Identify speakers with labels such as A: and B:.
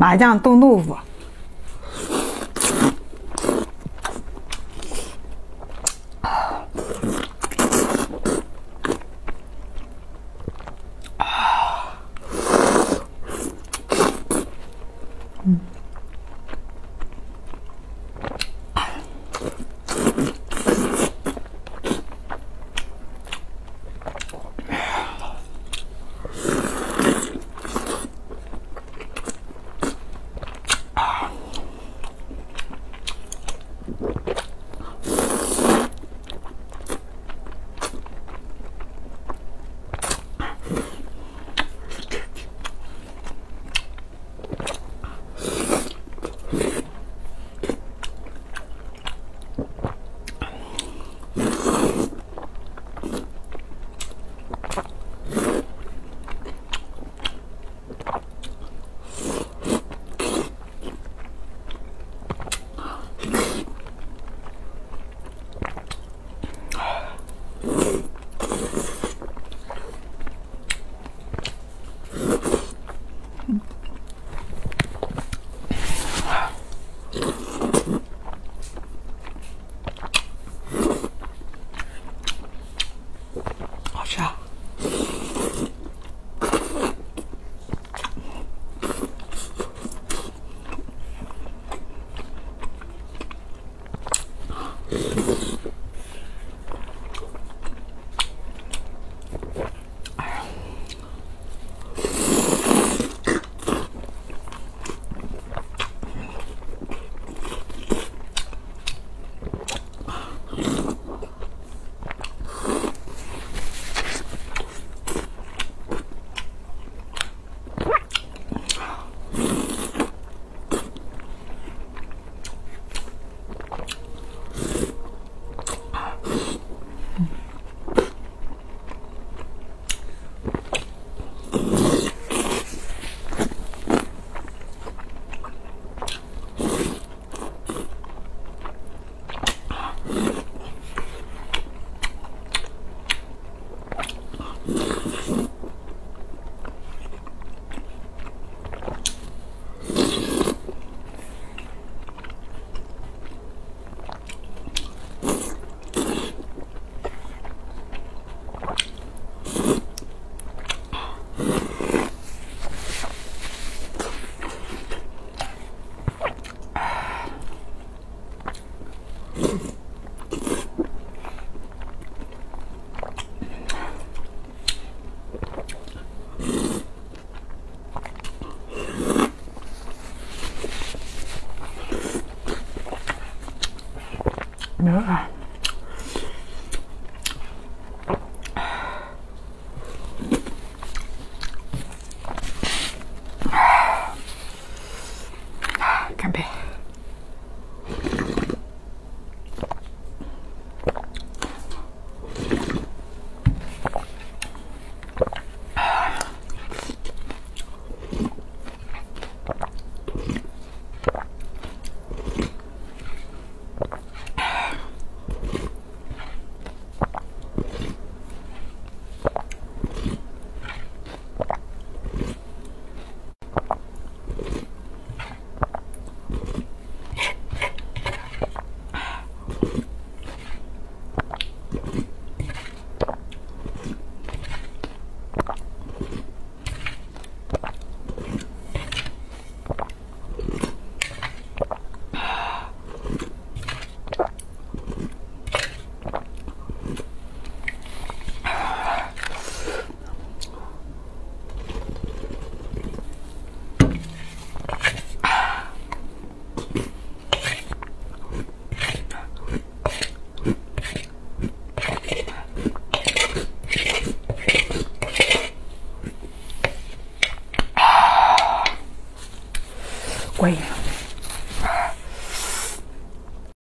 A: 麻酱冻豆腐。nữa rồi. 贵。